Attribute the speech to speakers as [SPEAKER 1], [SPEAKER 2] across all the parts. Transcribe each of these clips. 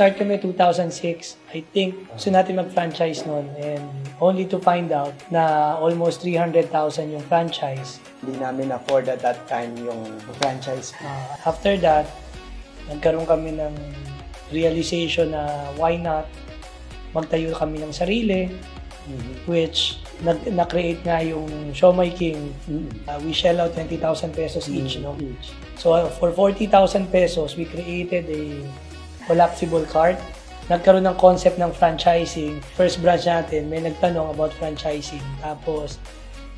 [SPEAKER 1] Nag-start kami 2006. I think gusto natin mag-franchise noon and only to find out na almost 300,000 yung franchise.
[SPEAKER 2] Hindi namin afford at that time yung franchise.
[SPEAKER 1] Uh, after that, nagkaroon kami ng realization na why not magtayo kami ng sarili which nag, na-create nga yung Show My King. Uh, we shell out 20,000 pesos each, no?
[SPEAKER 2] Each.
[SPEAKER 1] So uh, for 40,000 pesos, we created a collapsible cart. Nagkaroon ng concept ng franchising. First branch natin, may nagtanong about franchising. Tapos,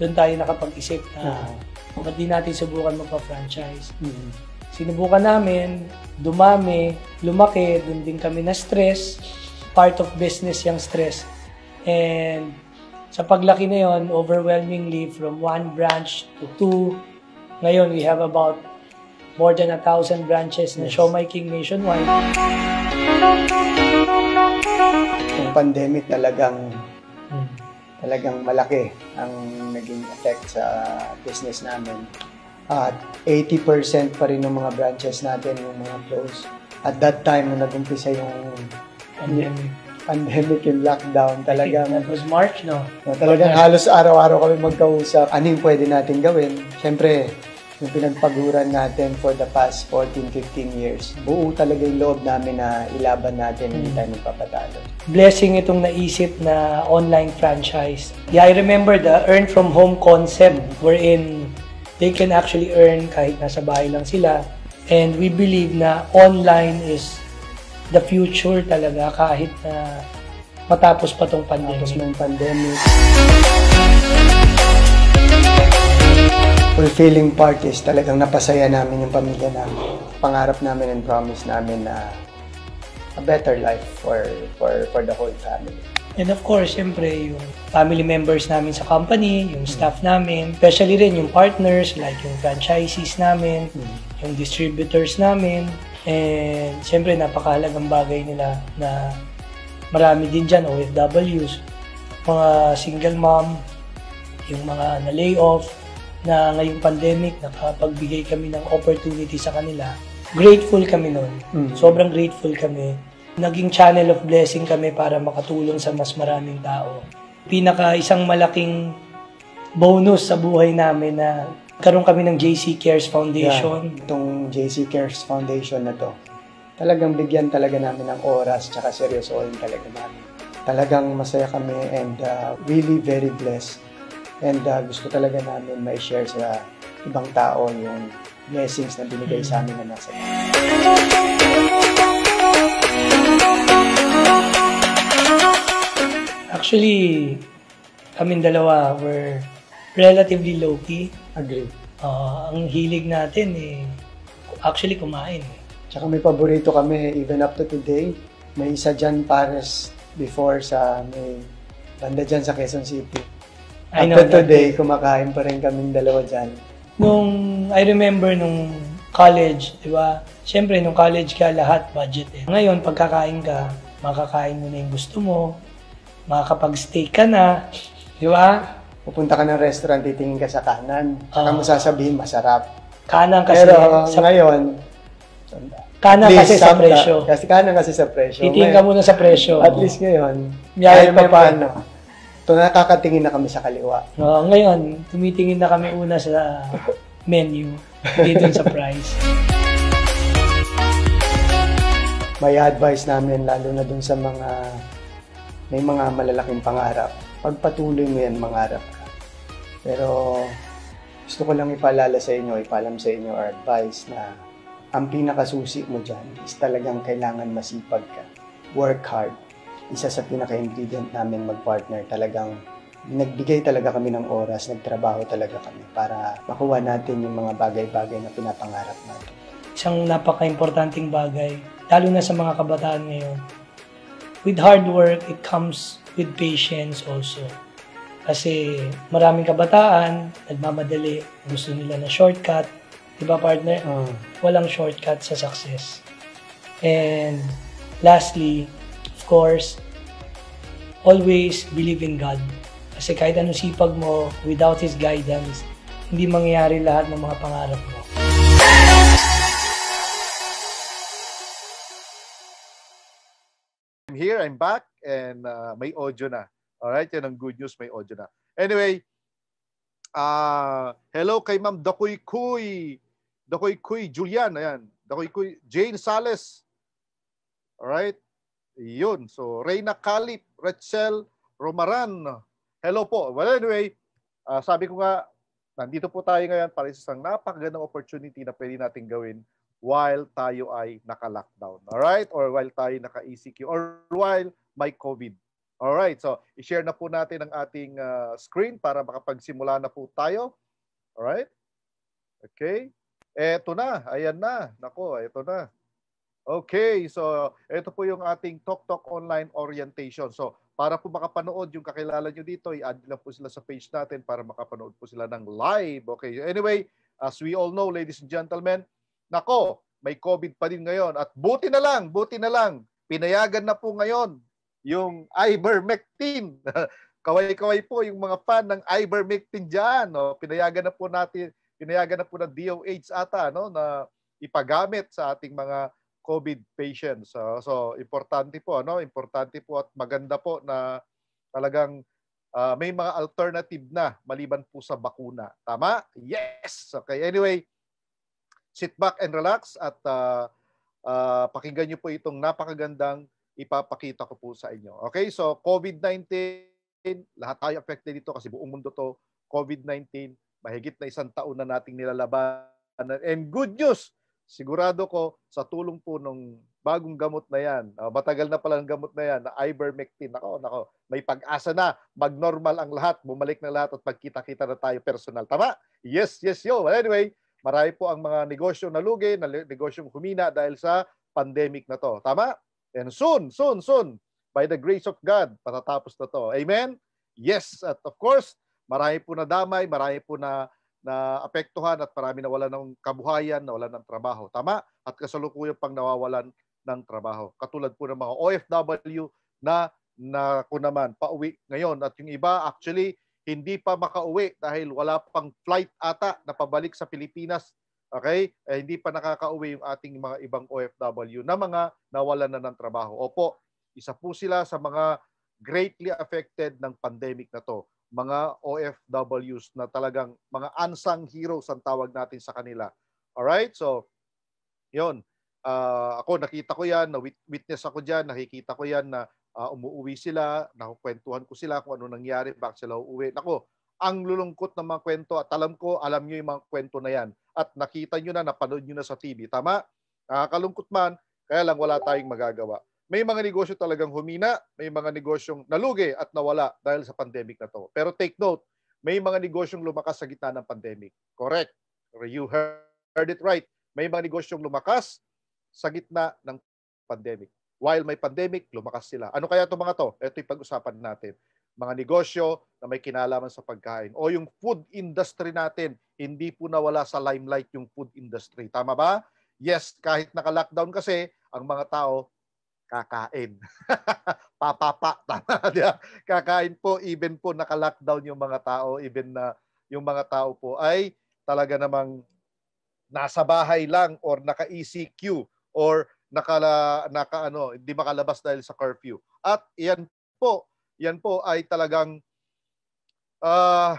[SPEAKER 1] doon tayo nakapag-isip na
[SPEAKER 2] Ah.
[SPEAKER 1] ba't di natin subukan magpa-franchise.
[SPEAKER 2] Mhm.
[SPEAKER 1] Sinubukan namin, dumami, lumaki, doon din kami na stress. Part of business yung stress. And sa paglaki na yon, overwhelmingly from one branch to two, ngayon we have about more than a thousand branches na
[SPEAKER 2] Yes.
[SPEAKER 1] Show My King nationwide.
[SPEAKER 2] Yung pandemic talagang
[SPEAKER 1] Hmm.
[SPEAKER 2] talagang malaki ang naging effect sa business namin. At 80% pa rin ng mga branches natin yung mga close. At that time, nung nag-umpisa yung
[SPEAKER 1] Pandemic.
[SPEAKER 2] pandemic, yung lockdown, talagang,
[SPEAKER 1] That was March, no?
[SPEAKER 2] no, talagang halos araw-araw kami magkausap. Ano yung pwede natin gawin? Siyempre, yung pinagpaguran natin for the past 14-15 years, buo talaga yung loob namin na ilaban natin, hindi tayo magpapatalo.
[SPEAKER 1] blessing itong naisip na online franchise. Yeah, I remember the earn from home concept wherein they can actually earn kahit nasa bahay lang sila. And we believe na online is the future talaga kahit na matapos pa tong pandemic.
[SPEAKER 2] ng pandemic. Fulfilling part is talagang napasaya namin yung pamilya namin. Pangarap namin and promise namin na a better life for for for the whole family.
[SPEAKER 1] And of course, syempre, yung family members namin sa company, yung staff namin, especially rin yung partners, like yung franchisees namin, yung distributors namin, and syempre, napakahalagang bagay nila na marami din dyan, OFWs, mga single mom, yung mga na-lay off, na ngayong pandemic, nakapagbigay kami ng opportunity sa kanila. Grateful kami nun.
[SPEAKER 2] Mm.
[SPEAKER 1] Sobrang grateful kami. Naging channel of blessing kami para makatulong sa mas maraming tao. Pinaka isang malaking bonus sa buhay namin na karoon kami ng JC Cares Foundation.
[SPEAKER 2] Yeah, itong JC Cares Foundation na to, talagang bigyan talaga namin ng oras tsaka seryosohin talaga namin. Talagang masaya kami and uh, really very blessed. And uh, gusto talaga namin may share sa ibang tao yung blessings na binigay sa amin na nasa
[SPEAKER 1] Actually, kaming dalawa were relatively low-key.
[SPEAKER 2] Agree.
[SPEAKER 1] Ah, ang hilig natin eh, actually kumain. eh.
[SPEAKER 2] Tsaka may paborito kami even up to today. May isa dyan Pares before sa may banda dyan sa Quezon City.
[SPEAKER 1] I know that.
[SPEAKER 2] today, kumakain pa rin kaming dalawa dyan.
[SPEAKER 1] Nung, I remember nung college, di ba? Siyempre, nung college ka, lahat budget eh. Ngayon, pagkakain ka, makakain mo na yung gusto mo, makakapag-stay ka na, di ba?
[SPEAKER 2] Pupunta ka ng restaurant, titingin ka sa kanan. Saka
[SPEAKER 1] Oo.
[SPEAKER 2] mo sasabihin, masarap.
[SPEAKER 1] Kanan kasi,
[SPEAKER 2] Pero
[SPEAKER 1] sa,
[SPEAKER 2] ngayon,
[SPEAKER 1] kanan kasi sa presyo.
[SPEAKER 2] Kasi kanan kasi sa presyo.
[SPEAKER 1] Titingin ka muna sa presyo.
[SPEAKER 2] At least ngayon, kahit pa paano, ito nakakatingin na kami sa kaliwa.
[SPEAKER 1] Oo, ngayon, tumitingin na kami una sa menu, hindi dun sa price.
[SPEAKER 2] May advice namin, lalo na dun sa mga may mga malalaking pangarap. Pagpatuloy mo yan, mangarap ka. Pero gusto ko lang ipaalala sa inyo, ipalam sa inyo our advice na ang pinakasusi mo dyan is talagang kailangan masipag ka. Work hard. Isa sa pinaka-ingredient namin mag-partner, talagang nagbigay talaga kami ng oras, nagtrabaho talaga kami para makuha natin yung mga bagay-bagay na pinapangarap natin.
[SPEAKER 1] Isang napaka-importanting bagay, lalo na sa mga kabataan ngayon. With hard work, it comes with patience also. Kasi maraming kabataan, nagmamadali, gusto nila na shortcut. Di ba partner? Walang shortcut sa success. And lastly, of course, always believe in God. Kasi kahit anong sipag mo, without His guidance, hindi mangyayari lahat ng mga pangarap mo.
[SPEAKER 3] here, I'm back, and uh, may audio na. Alright, yan ang good news, may audio na. Anyway, uh, hello kay Ma'am Dakoy Kuy. Dakoy Kuy Julian, ayan. Dakoy Kuy Jane Sales. Alright, yun. So, Reyna Kalip, Rachel Romaran. Hello po. Well, anyway, uh, sabi ko nga, nandito po tayo ngayon para sa isang napakagandang opportunity na pwede natin gawin while tayo ay naka-lockdown. Alright? Or while tayo naka-ECQ. Or while may COVID. Alright, so i-share na po natin ang ating uh, screen para makapagsimula na po tayo. Alright? Okay. Eto na, ayan na. Nako, eto na. Okay, so ito po yung ating Talk Talk Online Orientation. So para po makapanood yung kakilala nyo dito, i-add lang po sila sa page natin para makapanood po sila ng live. Okay, anyway, as we all know, ladies and gentlemen, Nako, may COVID pa din ngayon. At buti na lang, buti na lang, pinayagan na po ngayon yung ivermectin. Kaway-kaway po yung mga fan ng ivermectin dyan. No? Pinayagan na po natin, pinayagan na po ng DOH ata no? na ipagamit sa ating mga COVID patients. So, so importante po, ano? importante po at maganda po na talagang uh, may mga alternative na maliban po sa bakuna. Tama? Yes! Okay, anyway, sit back and relax at uh, uh, pakinggan niyo po itong napakagandang ipapakita ko po sa inyo. Okay, so COVID-19, lahat tayo affected dito kasi buong mundo to COVID-19, mahigit na isang taon na nating nilalabanan. And good news, sigurado ko sa tulong po ng bagong gamot na yan, uh, matagal na pala ang gamot na yan, na ivermectin, nako, nako, may pag-asa na, mag-normal ang lahat, bumalik na lahat at magkita-kita na tayo personal. Tama? Yes, yes, yo. Well, anyway, Marami po ang mga negosyo na lugi, na negosyong humina dahil sa pandemic na to. Tama? And soon, soon, soon, by the grace of God, patatapos na to. Amen? Yes, at of course, marami po na damay, marami po na na apektuhan at marami na wala ng kabuhayan, na wala ng trabaho. Tama? At kasalukuyan pang nawawalan ng trabaho. Katulad po ng mga OFW na na ko naman pauwi ngayon at yung iba actually hindi pa makauwi dahil wala pang flight ata na pabalik sa Pilipinas. Okay? Eh, hindi pa nakakauwi yung ating mga ibang OFW na mga nawalan na ng trabaho. Opo, isa po sila sa mga greatly affected ng pandemic na to. Mga OFWs na talagang mga unsung heroes ang tawag natin sa kanila. Alright? So, yon uh, ako nakita ko yan, na witness ako diyan, nakikita ko yan na uh, umuwi sila, nakukwentuhan ko sila kung ano nangyari, bakit sila uuwi. Nako, ang lulungkot ng mga kwento at alam ko, alam niyo yung mga kwento na yan. At nakita niyo na, napanood niyo na sa TV. Tama? Nakakalungkot man, kaya lang wala tayong magagawa. May mga negosyo talagang humina, may mga negosyong nalugi at nawala dahil sa pandemic na to. Pero take note, may mga negosyong lumakas sa gitna ng pandemic. Correct. You heard it right. May mga negosyong lumakas sa gitna ng pandemic while may pandemic, lumakas sila. Ano kaya itong mga to? Ito yung pag-usapan natin. Mga negosyo na may kinalaman sa pagkain. O yung food industry natin, hindi po nawala sa limelight yung food industry. Tama ba? Yes, kahit naka-lockdown kasi, ang mga tao kakain. Papapa. Tama, di Kakain po, even po naka-lockdown yung mga tao, even na yung mga tao po ay talaga namang nasa bahay lang or naka-ECQ or nakala naka ano, hindi makalabas dahil sa curfew. At iyan po, yan po ay talagang uh,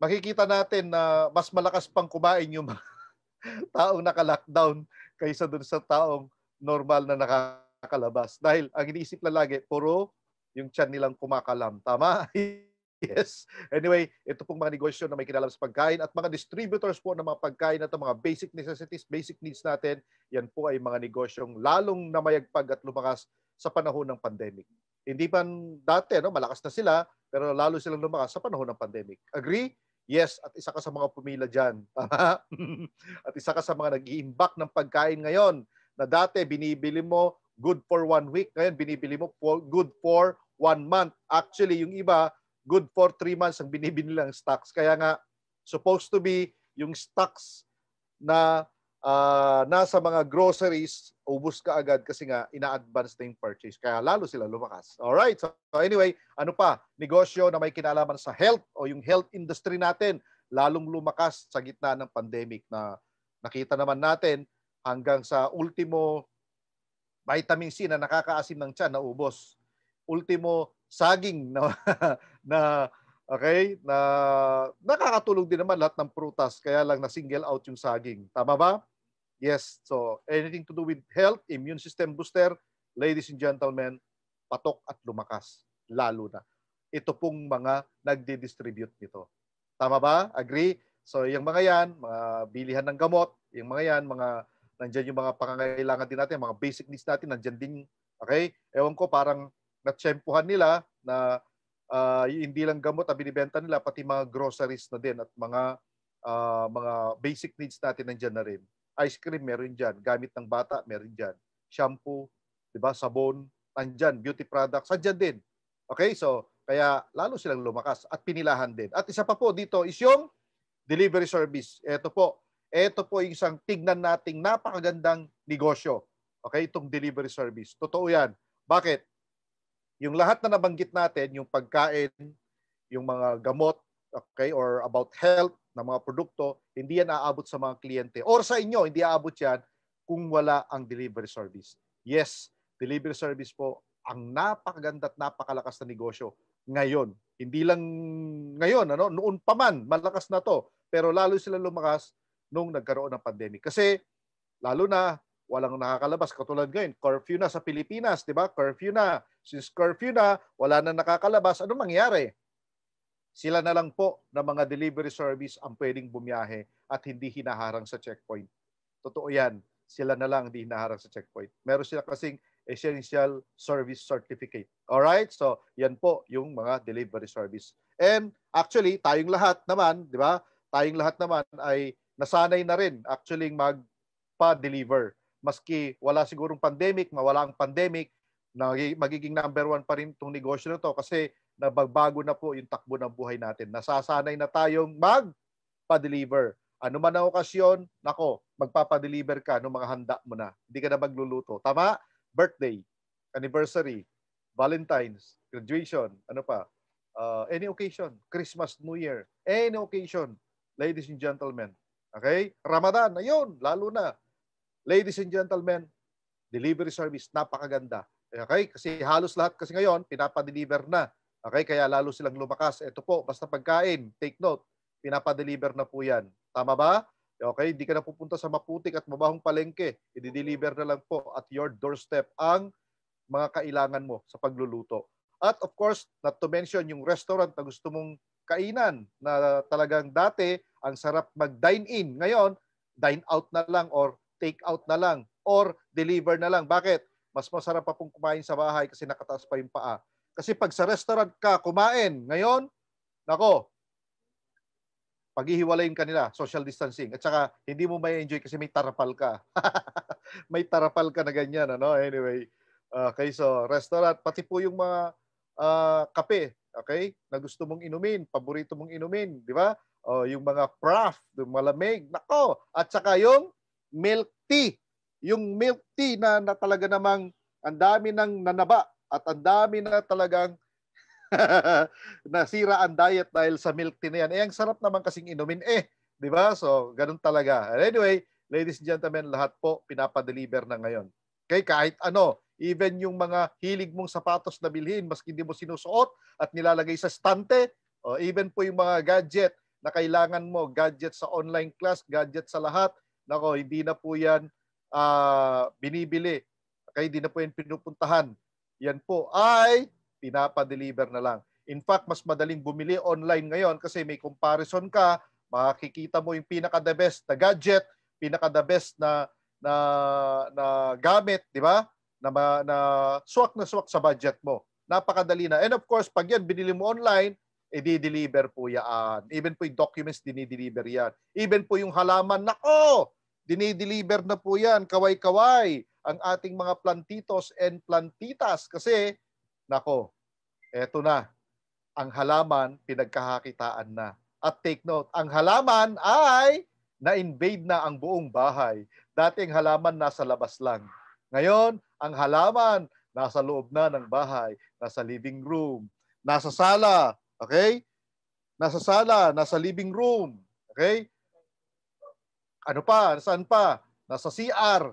[SPEAKER 3] makikita natin na mas malakas pang kumain yung taong naka-lockdown kaysa dun sa taong normal na nakakalabas. Dahil ang iniisip lang lagi, puro yung tiyan nilang kumakalam. Tama? Yes. Anyway, ito pong mga negosyo na may kinalaman sa pagkain at mga distributors po ng mga pagkain na ito, mga basic necessities, basic needs natin, yan po ay mga negosyong lalong namayagpag at lumakas sa panahon ng pandemic. Hindi pa dati, no, malakas na sila, pero lalo silang lumakas sa panahon ng pandemic. Agree? Yes, at isa ka sa mga pumila dyan. at isa ka sa mga nag iimbak ng pagkain ngayon na dati binibili mo good for one week, ngayon binibili mo for, good for one month. Actually, yung iba, good for 3 months ang binibili nilang stocks. Kaya nga, supposed to be yung stocks na uh, nasa mga groceries, ubus ka agad kasi nga ina-advance na yung purchase. Kaya lalo sila lumakas. Alright, so anyway, ano pa? Negosyo na may kinalaman sa health o yung health industry natin, lalong lumakas sa gitna ng pandemic na nakita naman natin hanggang sa ultimo vitamin C na nakakaasim ng tiyan, naubos. Ultimo, saging na, na okay, na nakakatulong din naman lahat ng prutas, kaya lang na-single out yung saging. Tama ba? Yes. So, anything to do with health, immune system booster, ladies and gentlemen, patok at lumakas. Lalo na. Ito pong mga nagdi-distribute nito. Tama ba? Agree? So, yung mga yan, mga bilihan ng gamot, yung mga yan, mga nandiyan yung mga pangangailangan din natin, mga basic needs natin, nandiyan din, okay? Ewan ko, parang natsyempuhan nila na uh, hindi lang gamot ang binibenta nila, pati mga groceries na din at mga uh, mga basic needs natin nandiyan na rin. Ice cream, meron dyan. Gamit ng bata, meron dyan. Shampoo, di ba? sabon, nandyan. Beauty products, nandyan din. Okay, so kaya lalo silang lumakas at pinilahan din. At isa pa po dito is yung delivery service. Ito po, ito po isang tignan nating napakagandang negosyo. Okay, itong delivery service. Totoo yan. Bakit? Yung lahat na nabanggit natin, yung pagkain, yung mga gamot, okay, or about health na mga produkto, hindi yan aabot sa mga kliyente. Or sa inyo, hindi aabot yan kung wala ang delivery service. Yes, delivery service po ang napakaganda at napakalakas na negosyo ngayon. Hindi lang ngayon, ano, noon pa man, malakas na to. Pero lalo sila lumakas nung nagkaroon ng pandemic. Kasi lalo na walang nakakalabas katulad ngayon, curfew na sa Pilipinas, 'di ba? Curfew na. Since curfew na, wala na nakakalabas, ano mangyayari? Sila na lang po na mga delivery service ang pwedeng bumiyahe at hindi hinaharang sa checkpoint. Totoo 'yan. Sila na lang hindi hinaharang sa checkpoint. Meron sila kasing essential service certificate. All right? So, 'yan po yung mga delivery service. And actually, tayong lahat naman, 'di ba? Tayong lahat naman ay nasanay na rin actually magpa-deliver. Maski wala sigurong pandemic, mawala ang pandemic, magiging number one pa rin itong negosyo na to kasi nabagbago na po yung takbo ng buhay natin. Nasasanay na tayong magpa-deliver. Ano man ang okasyon, nako, magpapa-deliver ka ng mga handa mo na. Hindi ka na magluluto. Tama? Birthday, anniversary, Valentine's, graduation, ano pa? Uh, any occasion, Christmas, New Year, any occasion, ladies and gentlemen, Okay? Ramadan, ayun, lalo na. Ladies and gentlemen, delivery service, napakaganda. Okay? Kasi halos lahat kasi ngayon, pinapa-deliver na. Okay? Kaya lalo silang lumakas. Ito po, basta pagkain, take note, pinapa-deliver na po yan. Tama ba? Okay? Hindi ka na pupunta sa maputik at mabahong palengke. I-deliver na lang po at your doorstep ang mga kailangan mo sa pagluluto. At of course, not to mention yung restaurant na gusto mong kainan na talagang dati ang sarap mag-dine in. Ngayon, dine out na lang or take out na lang or deliver na lang. Bakit? Mas masarap pa pong kumain sa bahay kasi nakataas pa yung paa. Kasi pag sa restaurant ka kumain, ngayon, nako, paghihiwalayin ka nila, social distancing. At saka, hindi mo may enjoy kasi may tarapal ka. may tarapal ka na ganyan, ano? Anyway, okay, so restaurant, pati po yung mga uh, kape, okay, na gusto mong inumin, paborito mong inumin, di ba? O yung mga craft, yung malamig, nako, at saka yung milk tea. Yung milk tea na, na talaga namang ang dami ng nanaba at ang dami na talagang nasira ang diet dahil sa milk tea na yan. Eh, ang sarap naman kasing inumin eh. Di ba? So, ganun talaga. Anyway, ladies and gentlemen, lahat po pinapa-deliver na ngayon. Okay, kahit ano, even yung mga hilig mong sapatos na bilhin, maski hindi mo sinusuot at nilalagay sa stante, o even po yung mga gadget na kailangan mo, gadget sa online class, gadget sa lahat, nako, hindi na po yan uh, binibili. Okay, hindi na po yan pinupuntahan. Yan po ay pinapa-deliver na lang. In fact, mas madaling bumili online ngayon kasi may comparison ka, makikita mo yung pinaka-the best na gadget, pinaka-the best na na na gamit, di ba? na, na swak na swak sa budget mo. Napakadali na. And of course, pag yan binili mo online, i-deliver po yan. Even po yung documents, dinideliver yan. Even po yung halaman, nako! Dinideliver na po yan, kaway-kaway, ang ating mga plantitos and plantitas. Kasi, nako, eto na, ang halaman, pinagkakakitaan na. At take note, ang halaman ay na-invade na ang buong bahay. Dati ang halaman nasa labas lang. Ngayon, ang halaman nasa loob na ng bahay, nasa living room, nasa sala, okay? Nasa sala, nasa living room, okay? Ano pa? Saan pa? Nasa CR.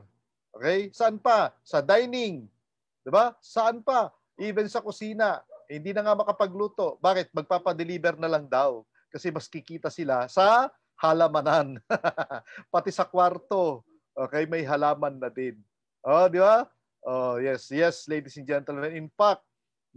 [SPEAKER 3] Okay? Saan pa? Sa dining. 'Di ba? Saan pa? Even sa kusina. Hindi na nga makapagluto. Bakit? Magpapa-deliver na lang daw. Kasi mas kikita sila sa halamanan. Pati sa kwarto. Okay, may halaman na din. Oh, di ba? Oh, yes, yes, ladies and gentlemen. In fact,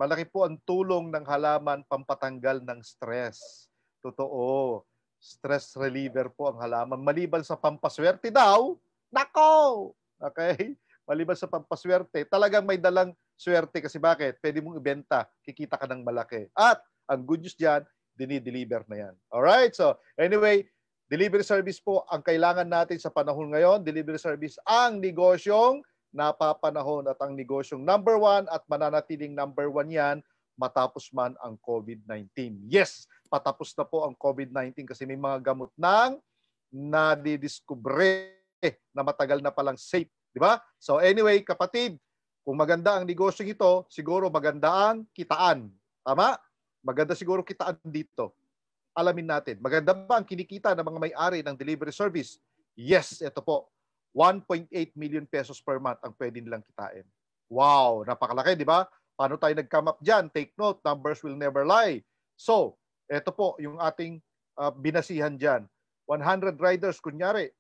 [SPEAKER 3] malaki po ang tulong ng halaman pampatanggal ng stress. Totoo. Stress reliever po ang halaman. Maliban sa pampaswerte daw, nako! Okay? Maliban sa pampaswerte, talagang may dalang swerte kasi bakit? Pwede mong ibenta, kikita ka ng malaki. At ang good news dyan, dinideliver na yan. Alright? So, anyway, Delivery service po ang kailangan natin sa panahon ngayon. Delivery service ang negosyong napapanahon at ang negosyong number one at mananatiling number one yan matapos man ang COVID-19. Yes, patapos na po ang COVID-19 kasi may mga gamot nang nadidiskubre na matagal na palang safe. Di ba? So anyway, kapatid, kung maganda ang negosyo ito, siguro maganda ang kitaan. Tama? Maganda siguro kitaan dito alamin natin. Maganda ba ang kinikita ng mga may-ari ng delivery service? Yes, ito po. 1.8 million pesos per month ang pwede nilang kitain. Wow, napakalaki, di ba? Paano tayo nag-come up dyan? Take note, numbers will never lie. So, ito po yung ating uh, binasihan dyan. 100 riders, kunyari,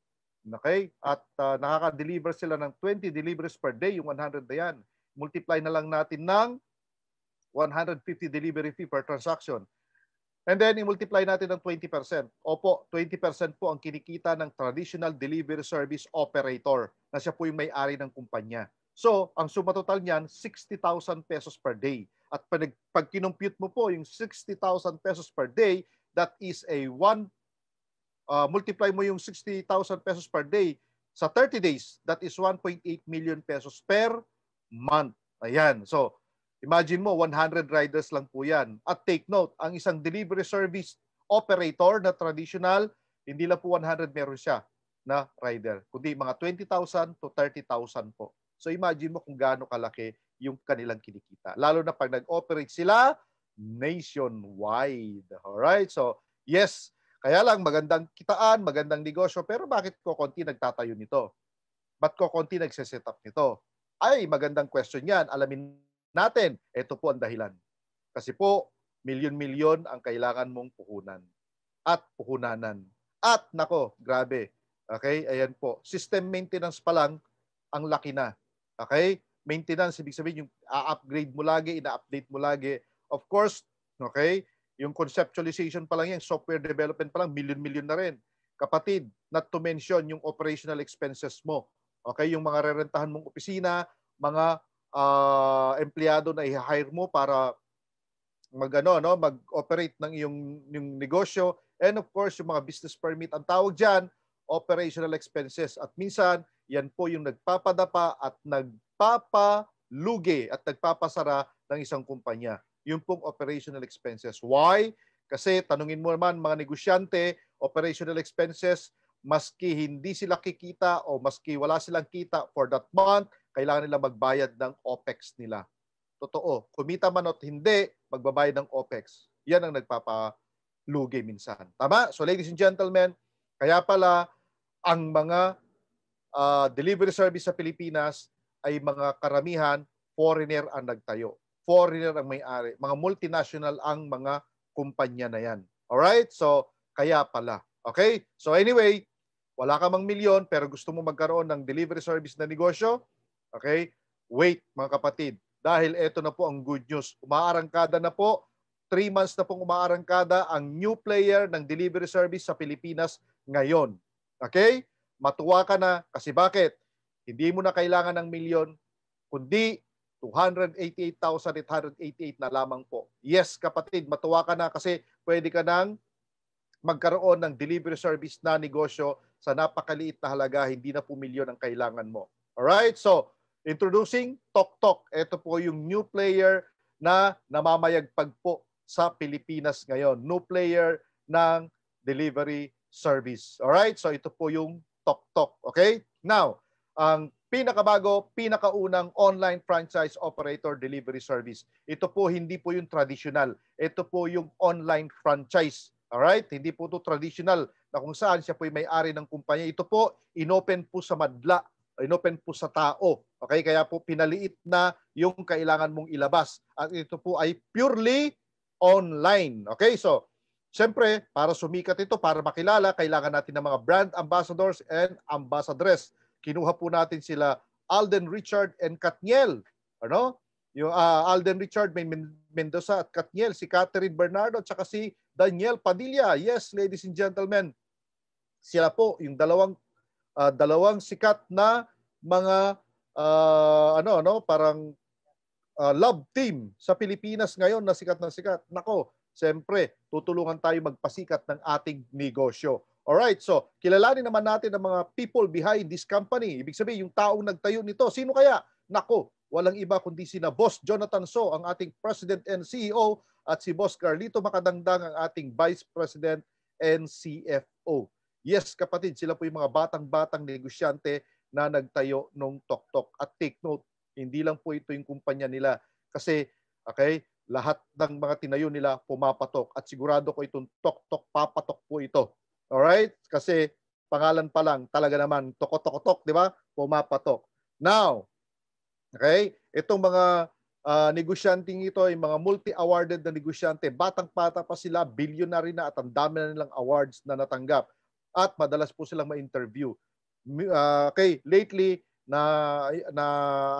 [SPEAKER 3] okay? At uh, nakaka-deliver sila ng 20 deliveries per day, yung 100 na yan. Multiply na lang natin ng 150 delivery fee per transaction. And then, i-multiply natin ng 20%. Opo, 20% po ang kinikita ng traditional delivery service operator na siya po yung may-ari ng kumpanya. So, ang suma total niyan, 60,000 pesos per day. At pag, pag kinumpute mo po yung 60,000 pesos per day, that is a one, uh, multiply mo yung 60,000 pesos per day sa 30 days, that is 1.8 million pesos per month. Ayan. So, Imagine mo, 100 riders lang po yan. At take note, ang isang delivery service operator na traditional, hindi lang po 100 meron siya na rider, kundi mga 20,000 to 30,000 po. So imagine mo kung gaano kalaki yung kanilang kinikita. Lalo na pag nag-operate sila nationwide. Alright? So, yes, kaya lang magandang kitaan, magandang negosyo, pero bakit ko konti nagtatayo nito? Ba't ko konti nagsiset up nito? Ay, magandang question yan. Alamin natin. Ito po ang dahilan. Kasi po, milyon-milyon ang kailangan mong puhunan at puhunanan. At nako, grabe. Okay? Ayan po. System maintenance pa lang ang laki na. Okay? Maintenance, ibig sabihin yung a-upgrade mo lagi, ina-update mo lagi. Of course, okay? Yung conceptualization pa lang yan, software development pa lang, million-million na rin. Kapatid, not to mention yung operational expenses mo. Okay? Yung mga rerentahan mong opisina, mga uh, empleyado na i-hire mo para magano no mag-operate ng iyong yung negosyo. And of course yung mga business permit ang tawag diyan operational expenses. At minsan yan po yung nagpapadapa at nagpapalugi at nagpapasara ng isang kumpanya. Yung pong operational expenses. Why? Kasi tanungin mo naman mga negosyante operational expenses maski hindi sila kikita o maski wala silang kita for that month kailangan nila magbayad ng OPEX nila. Totoo. Kumita man o hindi, magbabayad ng OPEX. Yan ang nagpapalugi minsan. Tama? So ladies and gentlemen, kaya pala ang mga uh, delivery service sa Pilipinas ay mga karamihan foreigner ang nagtayo. Foreigner ang may-ari. Mga multinational ang mga kumpanya na yan. Alright? So, kaya pala. Okay? So anyway, wala ka mang milyon pero gusto mo magkaroon ng delivery service na negosyo, Okay? Wait mga kapatid. Dahil ito na po ang good news. Umaarangkada na po. Three months na pong umaarangkada ang new player ng delivery service sa Pilipinas ngayon. Okay? Matuwa ka na kasi bakit? Hindi mo na kailangan ng milyon, kundi 288,888 na lamang po. Yes, kapatid, matuwa ka na kasi pwede ka nang magkaroon ng delivery service na negosyo sa napakaliit na halaga, hindi na po milyon ang kailangan mo. Alright? So, Introducing Tok Tok. Ito po yung new player na namamayagpag po sa Pilipinas ngayon. New player ng delivery service. Alright? So ito po yung Tok Tok. Okay? Now, ang pinakabago, pinakaunang online franchise operator delivery service. Ito po hindi po yung traditional. Ito po yung online franchise. Alright? Hindi po ito traditional na kung saan siya po may-ari ng kumpanya. Ito po, inopen po sa madla inopen po sa tao. Okay, kaya po pinaliit na yung kailangan mong ilabas. At ito po ay purely online. Okay, so Siyempre, para sumikat ito, para makilala, kailangan natin ng mga brand ambassadors and ambassadress. Kinuha po natin sila Alden Richard and Katniel. Ano? Yung uh, Alden Richard may Mendoza at Katniel, si Catherine Bernardo at saka si Daniel Padilla. Yes, ladies and gentlemen. Sila po yung dalawang uh, dalawang sikat na mga uh, ano ano parang uh, love team sa Pilipinas ngayon na sikat na sikat. Nako, siyempre, tutulungan tayo magpasikat ng ating negosyo. Alright, so kilalanin naman natin ang mga people behind this company. Ibig sabihin, yung taong nagtayo nito. Sino kaya? Nako, walang iba kundi sina Boss Jonathan So, ang ating President and CEO, at si Boss Carlito Makadangdang, ang ating Vice President and CFO. Yes, kapatid, sila po yung mga batang-batang negosyante na nagtayo nung Tok At take note, hindi lang po ito yung kumpanya nila. Kasi, okay, lahat ng mga tinayo nila pumapatok. At sigurado ko itong Tok papatok po ito. Alright? Kasi pangalan pa lang, talaga naman, tokot-tokotok, di ba? Pumapatok. Now, Okay? Itong mga uh, negosyanteng ito ay mga multi-awarded na negosyante. Batang-bata pa sila, billionaire na at ang dami na nilang awards na natanggap. At madalas po silang ma-interview. Uh, okay, lately na na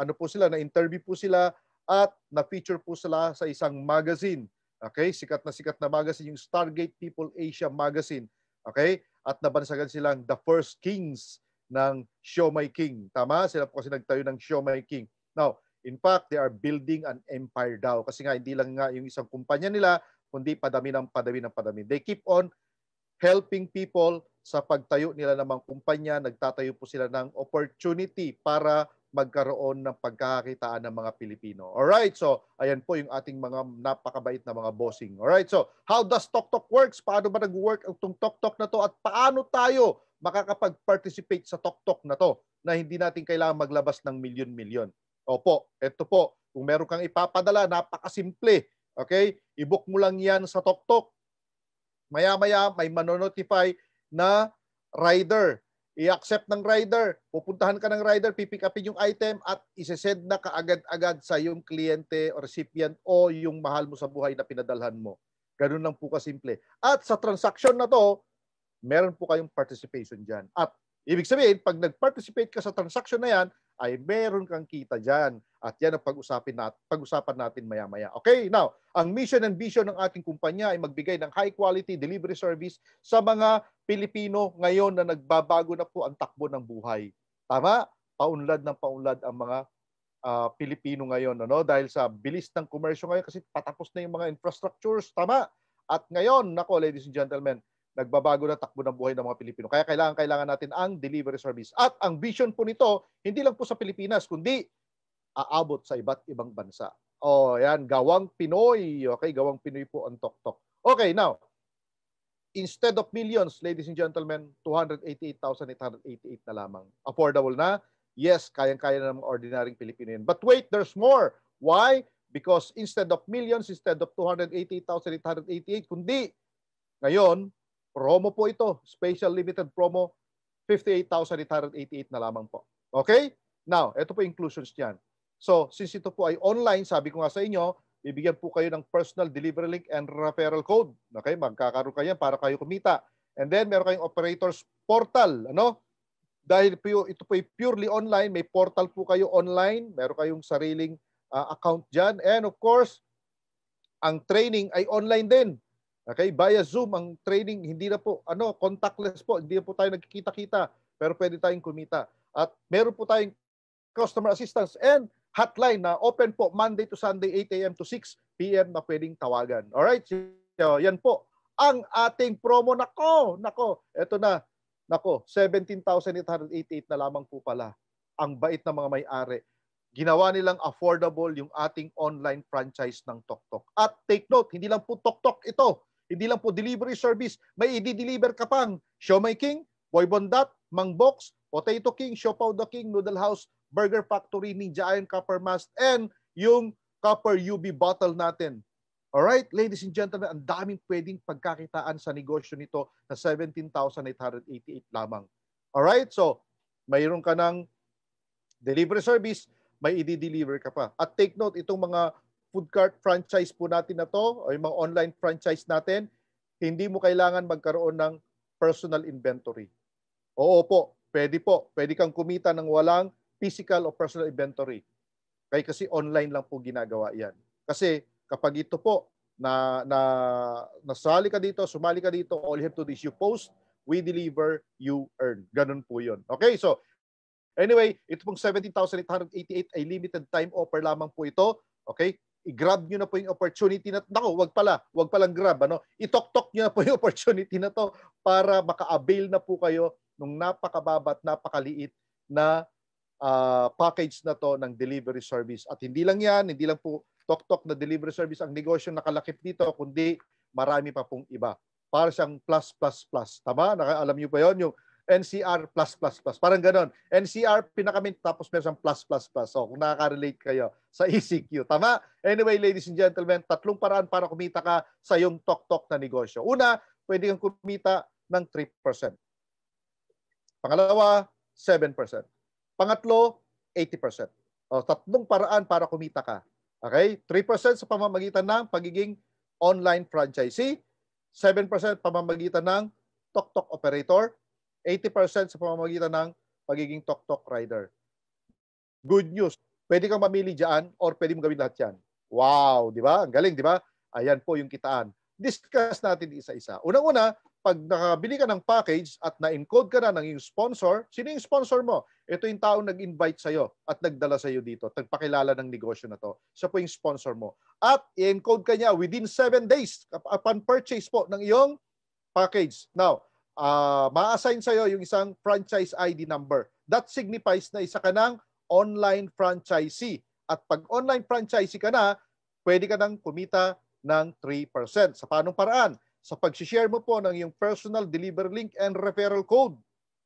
[SPEAKER 3] ano po sila, na interview po sila at na-feature po sila sa isang magazine. Okay, sikat na sikat na magazine yung Stargate People Asia magazine. Okay? At nabansagan silang the first kings ng Show My King. Tama? Sila po kasi nagtayo ng Show My King. Now, in fact, they are building an empire daw. Kasi nga, hindi lang nga yung isang kumpanya nila, kundi padami ng padami ng padami. They keep on helping people sa pagtayo nila ng mga kumpanya. Nagtatayo po sila ng opportunity para magkaroon ng pagkakakitaan ng mga Pilipino. Alright, so ayan po yung ating mga napakabait na mga bossing. Alright, so how does TokTok works? Paano ba nag-work itong TokTok na to at paano tayo makakapag-participate sa TokTok na to na hindi natin kailangan maglabas ng milyon-milyon? Opo, ito po. Kung meron kang ipapadala, napakasimple. Okay? I-book mo lang yan sa TokTok. Maya-maya may manonotify na rider. I-accept ng rider. Pupuntahan ka ng rider, pipick upin yung item at isesend na kaagad-agad sa yung kliyente o recipient o yung mahal mo sa buhay na pinadalhan mo. Ganun lang po kasimple. At sa transaction na to, meron po kayong participation dyan. At ibig sabihin, pag nag-participate ka sa transaction na yan, ay meron kang kita dyan. At yan ang pag-usapin natin, pag-usapan natin maya-maya. Okay, now, ang mission and vision ng ating kumpanya ay magbigay ng high quality delivery service sa mga Pilipino ngayon na nagbabago na po ang takbo ng buhay. Tama? Paunlad ng paunlad ang mga uh, Pilipino ngayon. Ano? Dahil sa bilis ng komersyo ngayon kasi patapos na yung mga infrastructures. Tama? At ngayon, nako ladies and gentlemen, nagbabago na takbo ng buhay ng mga Pilipino. Kaya kailangan kailangan natin ang delivery service. At ang vision po nito, hindi lang po sa Pilipinas, kundi aabot sa iba't ibang bansa. Oh, yan, gawang Pinoy. Okay, gawang Pinoy po ang tok-tok. Okay, now, instead of millions, ladies and gentlemen, 288,888 na lamang. Affordable na? Yes, kayang-kaya na ng ordinaryong Pilipino yan. But wait, there's more. Why? Because instead of millions, instead of 288,888, kundi ngayon, Promo po ito. Special limited promo. 58,888 na lamang po. Okay? Now, ito po inclusions niyan. So, since ito po ay online, sabi ko nga sa inyo, bibigyan po kayo ng personal delivery link and referral code. Okay? Magkakaroon kayo para kayo kumita. And then, meron kayong operators portal. Ano? Dahil po, ito po ay purely online, may portal po kayo online. Meron kayong sariling uh, account dyan. And of course, ang training ay online din. Okay, via Zoom ang training, hindi na po ano, contactless po, hindi na po tayo nagkikita-kita, pero pwede tayong kumita. At meron po tayong customer assistance and hotline na open po Monday to Sunday 8 a.m. to 6 p.m. na pwedeng tawagan. All right? So, yan po ang ating promo nako, nako. Ito na. Nako, 17,888 na lamang po pala. Ang bait ng mga may-ari. Ginawa nilang affordable yung ating online franchise ng TokTok. At take note, hindi lang po TokTok ito hindi lang po delivery service, may i-deliver ka pang Siomay King, Boy Bondat, Mang Box, Potato King, Siopaw the King, Noodle House, Burger Factory, Ninja Iron Copper Mask, and yung copper UV bottle natin. Alright, ladies and gentlemen, ang daming pwedeng pagkakitaan sa negosyo nito na 17,888 lamang. Alright, so mayroon ka ng delivery service, may i-deliver ka pa. At take note, itong mga food cart franchise po natin na to, o yung mga online franchise natin, hindi mo kailangan magkaroon ng personal inventory. Oo po, pwede po. Pwede kang kumita ng walang physical o personal inventory. Kaya kasi online lang po ginagawa yan. Kasi kapag ito po, na, na nasali ka dito, sumali ka dito, all you have to do is you post, we deliver, you earn. Ganun po yun. Okay, so anyway, ito pong 17,888 ay limited time offer lamang po ito. Okay, i-grab nyo na po yung opportunity na, nako, wag pala, wag palang grab, ano, itok-tok nyo na po yung opportunity na to para maka-avail na po kayo ng napakababa at napakaliit na uh, package na to ng delivery service. At hindi lang yan, hindi lang po tok-tok na delivery service ang negosyo nakalakip dito, kundi marami pa pong iba. Para siyang plus, plus, plus. Tama? Naka, alam niyo pa yon yung NCR plus, plus, plus. Parang ganon. NCR pinakamint tapos meron siyang plus, plus, plus. So, kung nakaka-relate kayo sa ECQ. Tama? Anyway, ladies and gentlemen, tatlong paraan para kumita ka sa yung tok-tok na negosyo. Una, pwede kang kumita ng 3%. Pangalawa, 7%. Pangatlo, 80%. O, tatlong paraan para kumita ka. Okay? 3% sa pamamagitan ng pagiging online franchisee, 7% pamamagitan ng tok-tok operator, 80% sa pamamagitan ng pagiging tok-tok rider. Good news. Pwede kang mamili diyan or pwede mo gawin lahat yan. Wow, di ba? Ang galing, di ba? Ayan po yung kitaan. Discuss natin isa-isa. Unang-una, pag nakabili ka ng package at na-encode ka na ng yung sponsor, sino yung sponsor mo? Ito yung taong nag-invite sa'yo at nagdala sa'yo dito, nagpakilala ng negosyo na to. Siya po yung sponsor mo. At i-encode ka niya within 7 days upon purchase po ng iyong package. Now, uh, ma-assign sa'yo yung isang franchise ID number. That signifies na isa ka ng online franchisee. At pag online franchisee ka na, pwede ka nang kumita ng 3%. Sa paanong paraan? sa pag-share mo po ng yung personal delivery link and referral code.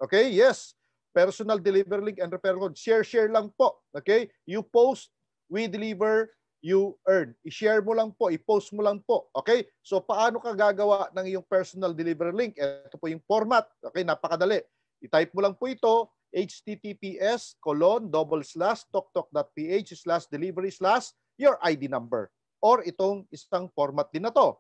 [SPEAKER 3] Okay? Yes. Personal delivery link and referral code. Share, share lang po. Okay? You post, we deliver, you earn. I-share mo lang po, i-post mo lang po. Okay? So paano ka gagawa ng yung personal delivery link? Ito po yung format. Okay? Napakadali. I-type mo lang po ito, https colon double slash toktok.ph slash delivery slash your ID number. Or itong isang format din na to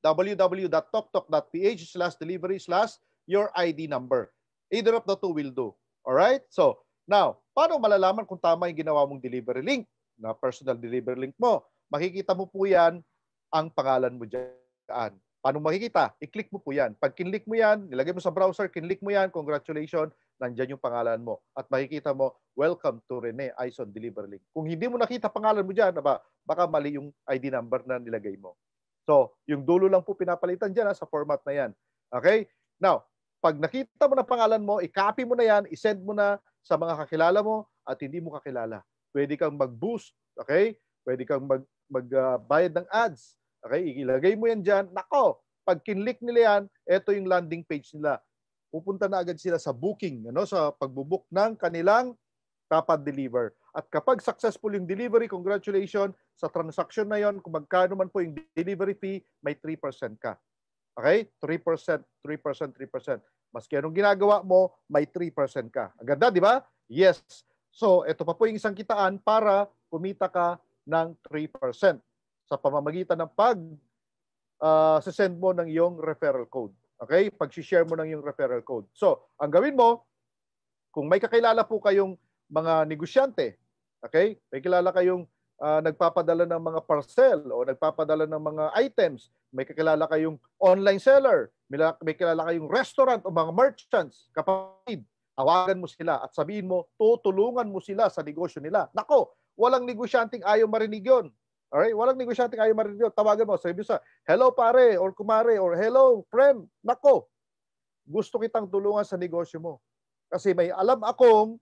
[SPEAKER 3] www.toktok.ph slash delivery slash your ID number. Either of the two will do. Alright? So, now, paano malalaman kung tama yung ginawa mong delivery link na personal delivery link mo? Makikita mo po yan ang pangalan mo dyan. Paano makikita? I-click mo po yan. Pag kinlik mo yan, nilagay mo sa browser, kinlik mo yan, congratulations, nandyan yung pangalan mo. At makikita mo, welcome to Rene Aison Delivery Link. Kung hindi mo nakita pangalan mo dyan, ba, baka mali yung ID number na nilagay mo. So, yung dulo lang po pinapalitan dyan ha, sa format na yan. Okay? Now, pag nakita mo na pangalan mo, i-copy mo na yan, i-send mo na sa mga kakilala mo at hindi mo kakilala. Pwede kang mag-boost, okay? Pwede kang mag, magbayad uh, ng ads. Okay? Ilagay mo yan dyan. Nako, pag kinlik nila yan, ito yung landing page nila. Pupunta na agad sila sa booking, ano, sa pagbubook ng kanilang dapat deliver. At kapag successful yung delivery, congratulations sa transaction na yon, kung magkano man po yung delivery fee, may 3% ka. Okay? 3%, 3%, 3%. Maski anong ginagawa mo, may 3% ka. Ang ganda, di ba? Yes. So, ito pa po yung isang kitaan para kumita ka ng 3% sa pamamagitan ng pag uh, send mo ng iyong referral code. Okay? Pag-share mo ng iyong referral code. So, ang gawin mo, kung may kakilala po kayong mga negosyante. Okay? May kilala kayong uh, nagpapadala ng mga parcel o nagpapadala ng mga items. May kakilala kayong online seller. May, may kilala kayong restaurant o mga merchants. Kapatid, tawagan mo sila at sabihin mo, tutulungan mo sila sa negosyo nila. Nako, walang negosyanteng ayaw marinig yun. Alright? Walang negosyanteng ayaw marinig yun. Tawagan mo. Sabi mo sa, hello pare or kumare or hello friend. Nako, gusto kitang tulungan sa negosyo mo. Kasi may alam akong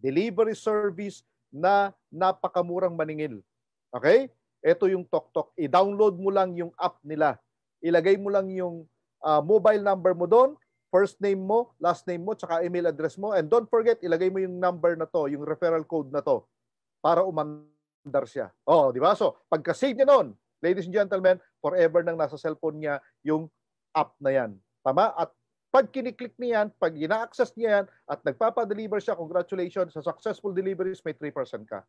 [SPEAKER 3] delivery service na napakamurang maningil. Okay? Ito yung TokTok. I-download mo lang yung app nila. Ilagay mo lang yung uh, mobile number mo doon, first name mo, last name mo, tsaka email address mo. And don't forget, ilagay mo yung number na to, yung referral code na to, para umandar siya. Oh, di ba? So, pagka-save niya noon, ladies and gentlemen, forever nang nasa cellphone niya yung app na yan. Tama? At Pag kiniklik niya yan, pag ina-access niya yan, at nagpapadeliver siya, congratulations, sa successful deliveries, may 3% ka.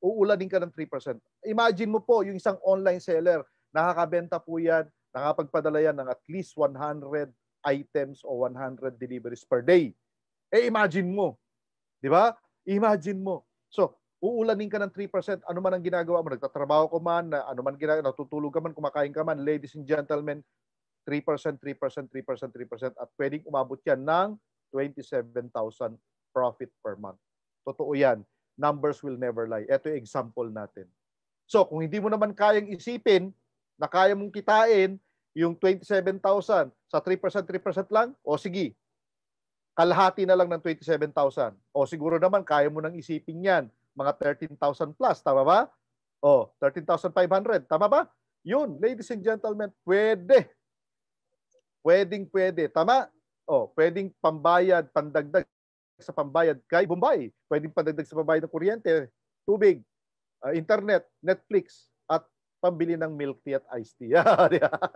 [SPEAKER 3] Uulanin ka ng 3%. Imagine mo po, yung isang online seller, nakakabenta po yan, nakapagpadala yan ng at least 100 items o 100 deliveries per day. Eh imagine mo, di ba? Imagine mo. So, uulanin ka ng 3%, ano man ang ginagawa mo, nagtatrabaho ko man, ano man ginagawa, natutulog ka man, kumakain ka man, ladies and gentlemen, 3%, 3%, 3%, 3%, at pwedeng umabot yan ng 27,000 profit per month. Totoo yan. Numbers will never lie. Ito yung example natin. So, kung hindi mo naman kayang isipin na kaya mong kitain yung 27,000 sa 3%, 3% lang, o sige, kalahati na lang ng 27,000. O siguro naman, kaya mo nang isipin yan mga 13,000 plus, tama ba? Oh, 13,500, tama ba? Yun, ladies and gentlemen, pwede. Pwedeng pwede, tama? Oh, pwedeng pambayad, pandagdag sa pambayad kay Bombay. Pwedeng pandagdag sa pambayad ng kuryente, tubig, uh, internet, Netflix, pambili ng milk tea at iced tea.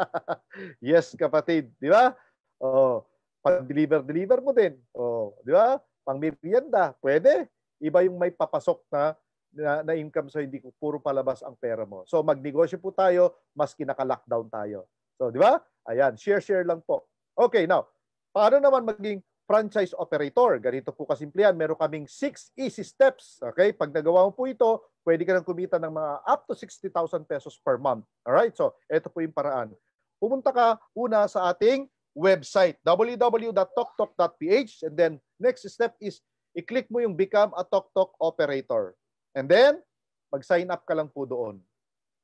[SPEAKER 3] yes, kapatid, di ba? Oh, pag-deliver-deliver mo din. Oh, di ba? Pang merienda, pwede iba yung may papasok na na, na income so hindi ko puro palabas ang pera mo. So magnegosyo po tayo mas kinaka-lockdown tayo. So di ba? Ayan, share share lang po. Okay, now, paano naman maging franchise operator? Ganito po kasimple yan. Meron kaming 6 easy steps. Okay? Pag nagawa mo po ito, pwede ka nang kumita ng mga up to 60,000 pesos per month. Alright? So, ito po yung paraan. Pumunta ka una sa ating website, www.toktok.ph and then next step is i-click mo yung become a TokTok operator. And then, mag-sign up ka lang po doon.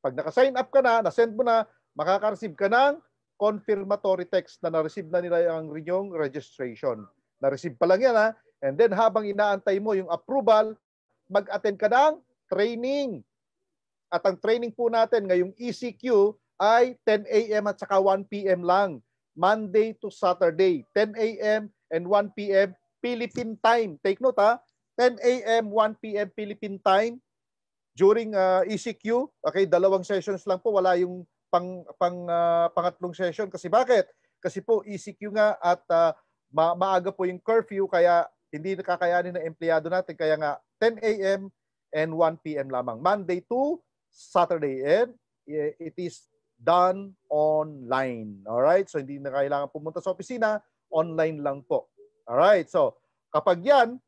[SPEAKER 3] Pag naka-sign up ka na, na-send mo na, makaka-receive ka ng confirmatory text na na-receive na nila ang inyong registration. Na-receive pa lang yan ha. And then habang inaantay mo yung approval, mag-attend ka ng training. At ang training po natin ngayong ECQ ay 10 a.m. at saka 1 p.m. lang. Monday to Saturday, 10 a.m. and 1 p.m. Philippine time. Take note ha, 10 a.m., 1 p.m. Philippine time during uh, ECQ. Okay, dalawang sessions lang po, wala yung pang pang uh, pangatlong session kasi bakit? Kasi po ECQ nga at uh, ma- maaga po yung curfew kaya hindi nakakayanin ng empleyado natin kaya nga 10 a.m. and 1 p.m. lamang. Monday to Saturday and it is done online. All right? So hindi na kailangan pumunta sa opisina, online lang po. Alright, so kapag yan,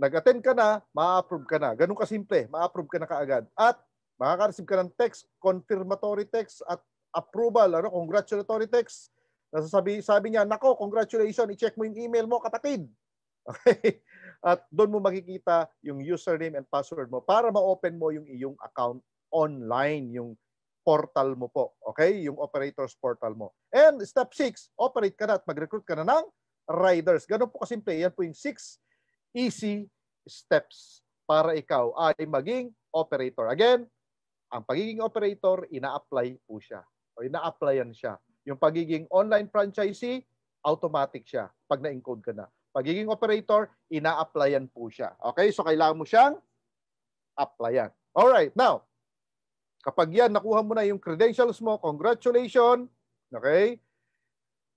[SPEAKER 3] nag-attend ka na, ma-approve ka na. Ganun kasimple, ma-approve ka na kaagad. At makaka-receive ka ng text, confirmatory text at approval, ano, congratulatory text. Nasasabi, sabi niya, nako, congratulations, i-check mo yung email mo, kapatid. Okay? At doon mo makikita yung username and password mo para ma-open mo yung iyong account online, yung portal mo po. Okay? Yung operators portal mo. And step 6, operate ka na at mag-recruit ka na ng riders. Ganun po kasimple. Yan po yung six easy steps para ikaw ay maging operator. Again, ang pagiging operator, ina-apply po siya. O ina-applyan siya. Yung pagiging online franchisee, automatic siya pag na-encode ka na. Pagiging operator, ina-applyan po siya. Okay? So, kailangan mo siyang applyan. Alright, now, kapag yan, nakuha mo na yung credentials mo, congratulations. Okay?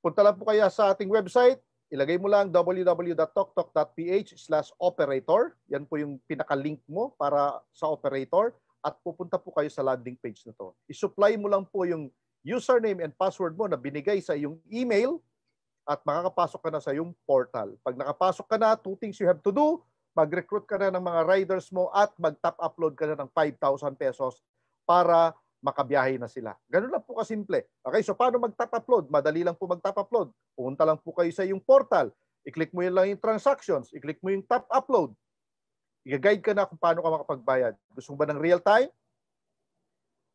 [SPEAKER 3] Punta lang po kaya sa ating website, ilagay mo lang www.toktok.ph slash operator. Yan po yung pinaka-link mo para sa operator at pupunta po kayo sa landing page na to. I-supply mo lang po yung username and password mo na binigay sa yung email at makakapasok ka na sa yung portal. Pag nakapasok ka na, two things you have to do, mag-recruit ka na ng mga riders mo at mag-top upload ka na ng 5,000 pesos para makabiyahe na sila. Ganun lang po kasimple. Okay, so paano mag-top upload? Madali lang po mag-top upload. Pumunta lang po kayo sa yung portal. I-click mo yun lang yung transactions. I-click mo yung top upload. I-guide ka na kung paano ka makapagbayad. Gusto mo ba ng real time?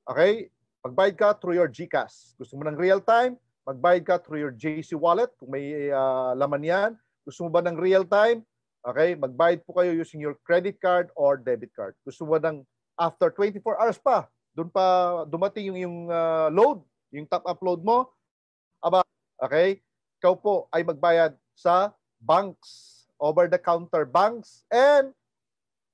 [SPEAKER 3] Okay, magbayad ka through your GCash. Gusto mo ng real time? Magbayad ka through your JC wallet kung may uh, laman yan. Gusto mo ba ng real time? Okay, magbayad po kayo using your credit card or debit card. Gusto mo ba ng after 24 hours pa, doon pa dumating yung, yung uh, load, yung top upload mo, aba, okay, ikaw po ay magbayad sa banks, over-the-counter banks, and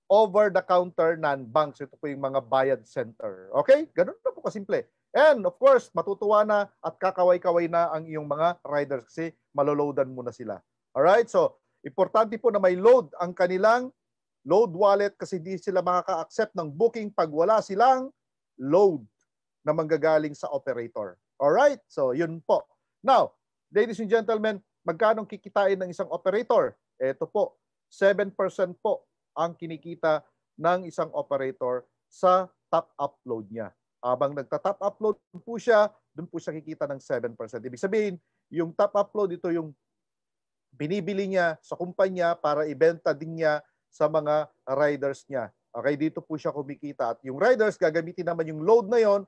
[SPEAKER 3] over-the-counter non-banks. Ito po yung mga bayad center. Okay? Ganun na po kasimple. And of course, matutuwa na at kakaway-kaway na ang iyong mga riders kasi maloloadan mo na sila. Alright? So, importante po na may load ang kanilang load wallet kasi di sila makaka-accept ng booking pag wala silang load na manggagaling sa operator. Alright? So, yun po. Now, ladies and gentlemen, magkano kikitain ng isang operator? Ito po, 7% po ang kinikita ng isang operator sa top upload niya. Habang nagta-top upload po siya, doon po siya kikita ng 7%. Ibig sabihin, yung top upload, ito yung binibili niya sa kumpanya para ibenta din niya sa mga riders niya. Okay, dito po siya kumikita. At yung riders, gagamitin naman yung load na yon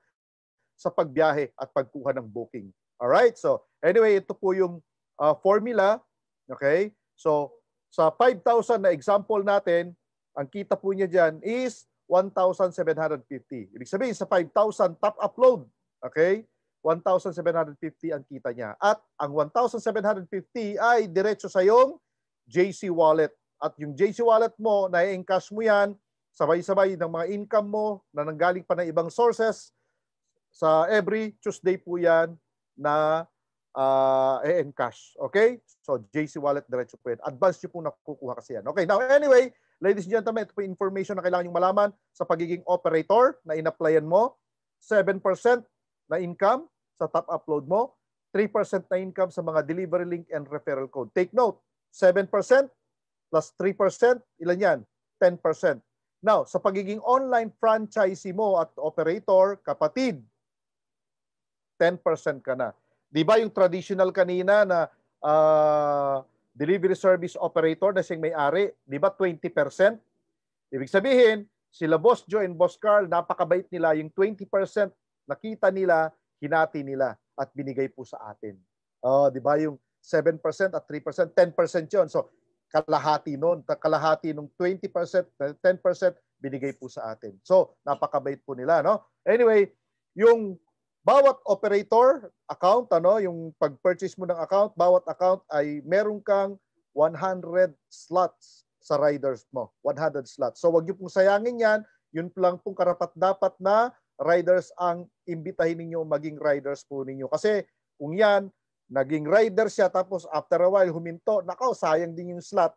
[SPEAKER 3] sa pagbiyahe at pagkuha ng booking. Alright, so anyway, ito po yung uh, formula. Okay, so sa 5,000 na example natin, ang kita po niya dyan is 1,750. Ibig sabihin, sa 5,000 top upload, okay, 1,750 ang kita niya. At ang 1,750 ay diretso sa iyong JC Wallet. At yung JC Wallet mo, na-encash mo yan, sabay-sabay ng mga income mo na nanggaling pa ng ibang sources. Sa every Tuesday po yan na uh, e-encash. Okay? So, JC Wallet diretso po yan. Advance nyo po nakukuha kasi yan. Okay, now anyway, Ladies and gentlemen, ito po information na kailangan nyo malaman sa pagiging operator na in-applyan mo. 7% na income sa top upload mo. 3% na income sa mga delivery link and referral code. Take note, 7% plus 3%, ilan yan? 10%. Now, sa pagiging online franchisee mo at operator, kapatid, 10% ka na. Di ba yung traditional kanina na uh, delivery service operator na siyang may-ari, di ba 20%? Ibig sabihin, sila Boss Joe and Boss Carl, napakabait nila, yung 20% nakita nila, hinati nila at binigay po sa atin. Oh, di ba yung 7% at 3%, 10% 'yon. So kalahati noon, kalahati ng 20%, 10% binigay po sa atin. So napakabait po nila, no? Anyway, yung bawat operator account, ano, yung pag-purchase mo ng account, bawat account ay meron kang 100 slots sa riders mo. 100 slots. So wag niyo pong sayangin yan. Yun lang pong karapat dapat na riders ang imbitahin ninyo maging riders po ninyo. Kasi kung yan, naging rider siya tapos after a while huminto, nakaw, sayang din yung slot.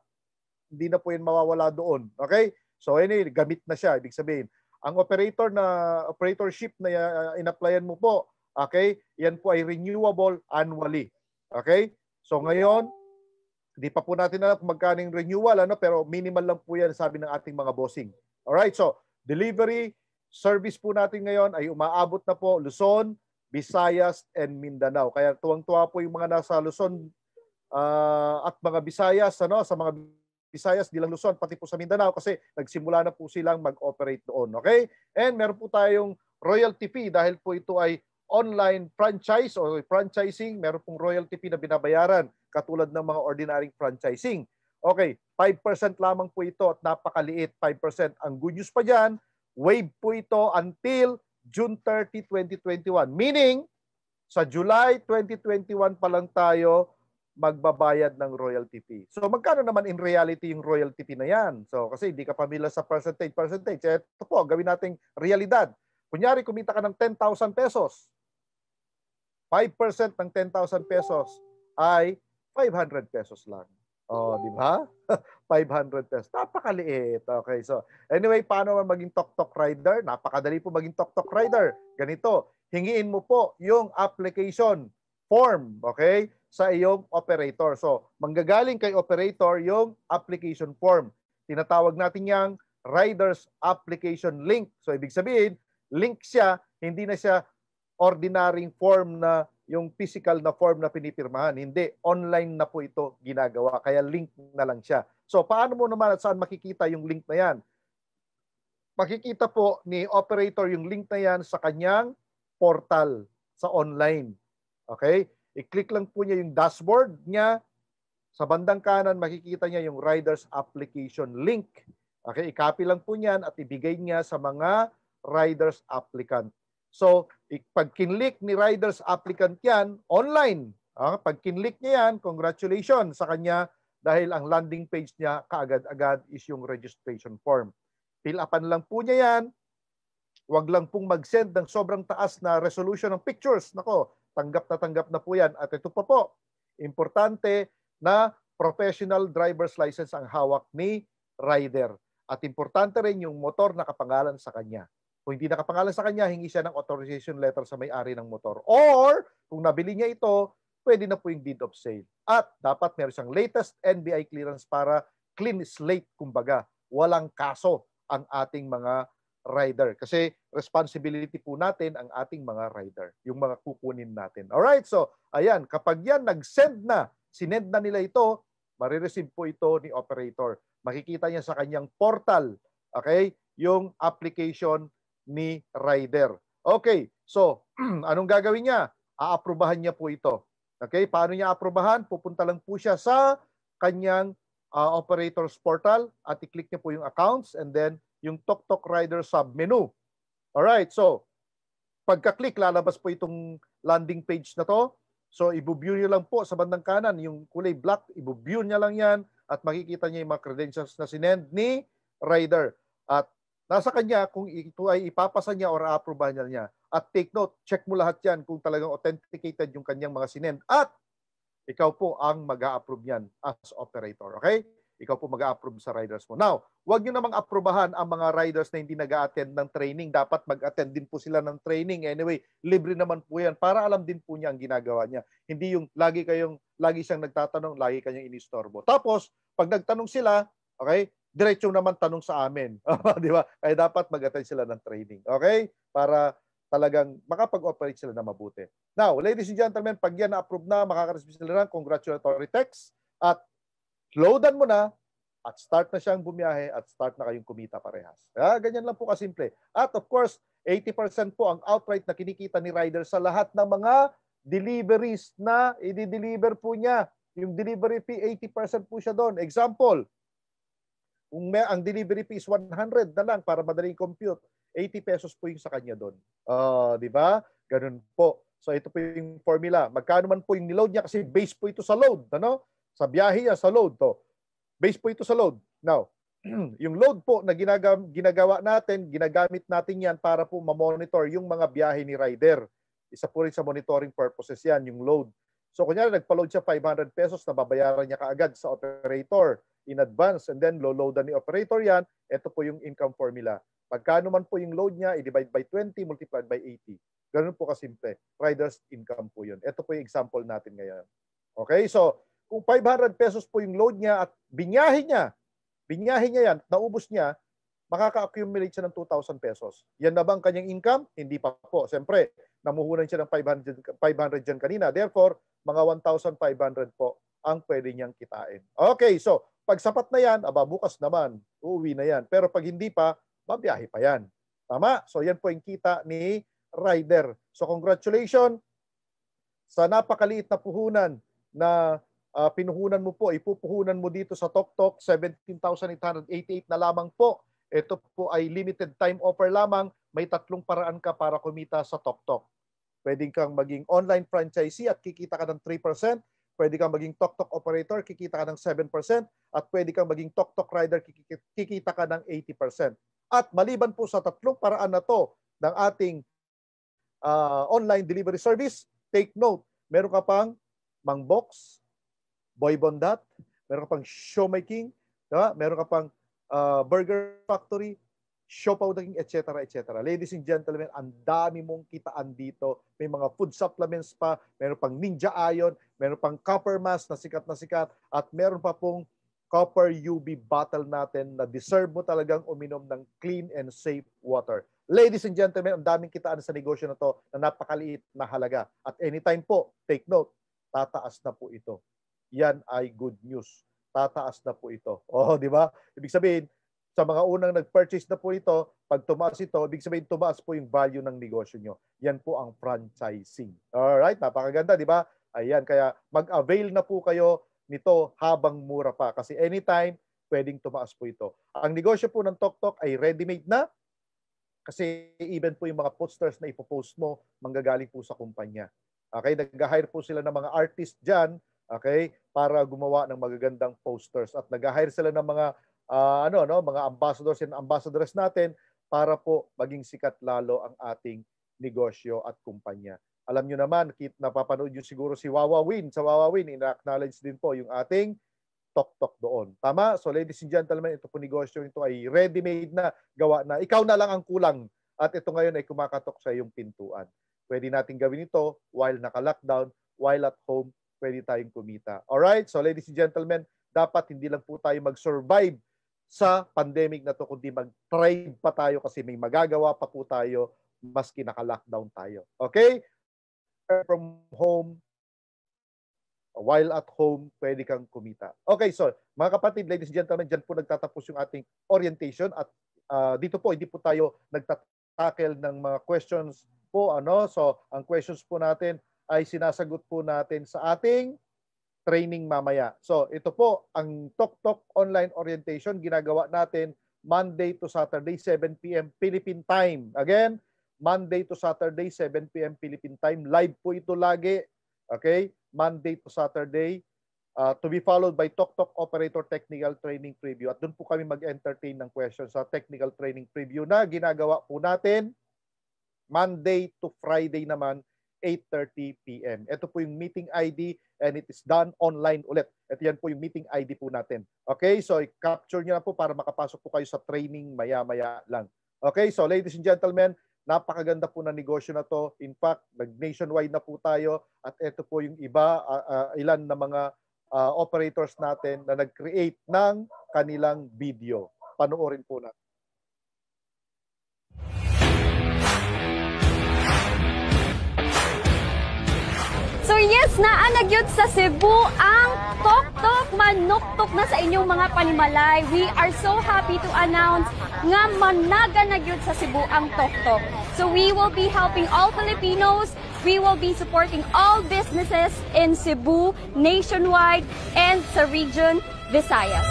[SPEAKER 3] Hindi na po yun mawawala doon. Okay? So anyway, gamit na siya. Ibig sabihin, ang operator na operatorship na uh, in-applyan mo po, okay? Yan po ay renewable annually. Okay? So ngayon, hindi pa po natin alam kung magkano renewal ano, pero minimal lang po yan sabi ng ating mga bossing. All right? So, delivery service po natin ngayon ay umaabot na po Luzon, Visayas and Mindanao. Kaya tuwang-tuwa po yung mga nasa Luzon uh, at mga Visayas ano sa mga Visayas, di lang Luzon, pati po sa Mindanao kasi nagsimula na po silang mag-operate doon. Okay? And meron po tayong royalty fee dahil po ito ay online franchise o franchising, meron pong royalty fee na binabayaran katulad ng mga ordinaryong franchising. Okay, 5% lamang po ito at napakaliit, 5%. Ang good news pa dyan, wave po ito until June 30, 2021. Meaning, sa July 2021 pa lang tayo magbabayad ng royalty fee. So magkano naman in reality yung royalty fee na yan? So kasi hindi ka pamilya sa percentage, percentage. Ito po, gawin nating realidad. Kunyari, kumita ka ng 10,000 pesos. 5% ng 10,000 pesos ay 500 pesos lang. Oh, di ba? 500 pesos. Napakaliit. Okay, so anyway, paano man maging tok-tok rider? Napakadali po maging tok-tok rider. Ganito, hingiin mo po yung application form, okay? Sa iyong operator. So, manggagaling kay operator yung application form. Tinatawag natin yang rider's application link. So, ibig sabihin, link siya, hindi na siya ordinaryong form na yung physical na form na pinipirmahan. Hindi, online na po ito ginagawa. Kaya link na lang siya. So, paano mo naman at saan makikita yung link na yan? Makikita po ni operator yung link na yan sa kanyang portal sa online. Okay? I-click lang po niya yung dashboard niya. Sa bandang kanan, makikita niya yung rider's application link. Okay, i-copy lang po niyan at ibigay niya sa mga rider's applicant. So, pag kinlik ni rider's applicant yan, online. Ah, pag kinlik niya yan, congratulations sa kanya dahil ang landing page niya kaagad-agad is yung registration form. Fill upan lang po niya yan. Huwag lang pong mag-send ng sobrang taas na resolution ng pictures. Nako, tanggap na tanggap na po yan. At ito pa po, importante na professional driver's license ang hawak ni rider. At importante rin yung motor na kapangalan sa kanya. Kung hindi nakapangalan sa kanya, hingi siya ng authorization letter sa may-ari ng motor. Or, kung nabili niya ito, pwede na po yung deed of sale. At dapat meron siyang latest NBI clearance para clean slate, kumbaga. Walang kaso ang ating mga rider. Kasi responsibility po natin ang ating mga rider, yung mga kukunin natin. Alright, so ayan, kapag yan nag-send na, sinend na nila ito, marireceive po ito ni operator. Makikita niya sa kanyang portal, okay, yung application ni rider. Okay, so anong gagawin niya? Aaprubahan niya po ito. Okay, paano niya aprobahan? Pupunta lang po siya sa kanyang uh, operator's portal at i-click niya po yung accounts and then yung TokTok Rider sub-menu. Alright, so pagka-click, lalabas po itong landing page na to. So, i-view niyo lang po sa bandang kanan, yung kulay black, i-view niya lang yan at makikita niya yung mga credentials na sinend ni Rider. At nasa kanya kung ito ay ipapasa niya or a-approve niya niya. At take note, check mo lahat yan kung talagang authenticated yung kanyang mga sinend. At ikaw po ang mag approve niyan as operator. Okay? Ikaw po mag-approve sa riders mo. Now, huwag nyo namang aprobahan ang mga riders na hindi nag attend ng training. Dapat mag-attend din po sila ng training. Anyway, libre naman po yan para alam din po niya ang ginagawa niya. Hindi yung lagi kayong, lagi siyang nagtatanong, lagi kanyang inistorbo. Tapos, pag nagtanong sila, okay, diretso naman tanong sa amin. Di ba? Kaya dapat mag-attend sila ng training. Okay? Para talagang makapag-operate sila na mabuti. Now, ladies and gentlemen, pag yan na-approve na, makaka-receive sila ng congratulatory text at loadan mo na at start na siyang bumiyahe at start na kayong kumita parehas. Ah, ganyan lang po kasimple. At of course, 80% po ang outright na kinikita ni rider sa lahat ng mga deliveries na i-deliver po niya. Yung delivery fee, 80% po siya doon. Example, kung may, ang delivery fee is 100 na lang para madaling compute, 80 pesos po yung sa kanya doon. Uh, di ba? Ganun po. So ito po yung formula. Magkano man po yung niload niya kasi base po ito sa load. Ano? Sa biyahe yan, sa load to. Base po ito sa load. Now, yung load po na ginagawa, natin, ginagamit natin yan para po ma-monitor yung mga biyahe ni rider. Isa po rin sa monitoring purposes yan, yung load. So kunyari nagpa-load siya 500 pesos na babayaran niya kaagad sa operator in advance and then low-loadan ni operator yan, ito po yung income formula. Pagkano man po yung load niya, i-divide by 20 multiplied by 80. Ganun po kasimple. Rider's income po yun. Ito po yung example natin ngayon. Okay, so kung 500 pesos po yung load niya at binyahe niya, binyahe niya yan, naubos niya, makaka-accumulate siya ng 2,000 pesos. Yan na bang kanyang income? Hindi pa po. Siyempre, namuhunan siya ng 500, 500 dyan kanina. Therefore, mga 1,500 po ang pwede niyang kitain. Okay, so pag sapat na yan, aba bukas naman, uuwi na yan. Pero pag hindi pa, babiyahe pa yan. Tama? So yan po yung kita ni rider. So congratulations sa napakaliit na puhunan na uh, pinuhunan mo po, ipupuhunan mo dito sa TokTok, 17,888 na lamang po. Ito po ay limited time offer lamang. May tatlong paraan ka para kumita sa TokTok. Pwede kang maging online franchisee at kikita ka ng 3%. Pwede kang maging TokTok operator, kikita ka ng 7%. At pwede kang maging TokTok rider, kikita ka ng 80%. At maliban po sa tatlong paraan na to ng ating uh, online delivery service, take note, meron ka pang Mangbox, Boy Bondat, meron ka pang showmaking, diba? meron ka pang uh, burger factory, showpowdering, etc. etc. Ladies and gentlemen, ang dami mong kitaan dito. May mga food supplements pa, meron pang Ninja Ion, meron pang Copper Mask na sikat na sikat, at meron pa pong Copper UV bottle natin na deserve mo talagang uminom ng clean and safe water. Ladies and gentlemen, ang daming kitaan sa negosyo na to na napakaliit na halaga. At anytime po, take note, tataas na po ito yan ay good news. Tataas na po ito. Oh, di ba? Ibig sabihin, sa mga unang nag-purchase na po ito, pag tumaas ito, ibig sabihin tumaas po yung value ng negosyo nyo. Yan po ang franchising. Alright, napakaganda, di ba? Ayan, kaya mag-avail na po kayo nito habang mura pa. Kasi anytime, pwedeng tumaas po ito. Ang negosyo po ng TokTok ay ready-made na. Kasi even po yung mga posters na ipopost mo, manggagaling po sa kumpanya. Okay, nag-hire po sila ng mga artist dyan okay, para gumawa ng magagandang posters at nag-hire sila ng mga uh, ano no, mga ambassadors and ambassadors natin para po maging sikat lalo ang ating negosyo at kumpanya. Alam nyo naman, kit napapanood nyo siguro si Wawa Win. Sa Wawa Win, ina-acknowledge din po yung ating tok-tok doon. Tama? So ladies and gentlemen, ito po negosyo ito ay ready-made na, gawa na. Ikaw na lang ang kulang. At ito ngayon ay kumakatok sa iyong pintuan. Pwede natin gawin ito while naka-lockdown, while at home, pwede tayong kumita. Alright? So ladies and gentlemen, dapat hindi lang po tayo mag-survive sa pandemic na to, kundi mag-thrive pa tayo kasi may magagawa pa po tayo maski naka-lockdown tayo. Okay? From home, while at home, pwede kang kumita. Okay, so mga kapatid, ladies and gentlemen, dyan po nagtatapos yung ating orientation at uh, dito po, hindi po tayo nagtatakel ng mga questions po. ano So, ang questions po natin ay sinasagot po natin sa ating training mamaya. So, ito po ang Tok Tok online orientation ginagawa natin Monday to Saturday 7 p.m. Philippine time. Again, Monday to Saturday 7 p.m. Philippine time. Live po ito lagi. Okay? Monday to Saturday. Uh, to be followed by Tok Tok Operator Technical Training Preview. At doon po kami mag-entertain ng questions sa Technical Training Preview na ginagawa po natin Monday to Friday naman 8.30 p.m. Ito po yung meeting ID and it is done online ulit. Ito yan po yung meeting ID po natin. Okay, so i-capture nyo na po para makapasok po kayo sa training maya-maya lang. Okay, so ladies and gentlemen, napakaganda po na negosyo na to. In fact, nag-nationwide na po tayo at ito po yung iba, uh, uh, ilan na mga uh, operators natin na nag-create ng kanilang video. Panoorin po natin.
[SPEAKER 4] So yes, naanagyod sa Cebu ang Tok-Tok Manuktok na sa inyong mga panimalay. We are so happy to announce nga managa na sa Cebu ang Tok-Tok. So we will be helping all Filipinos. We will be supporting all businesses in Cebu, nationwide, and sa region Visayas.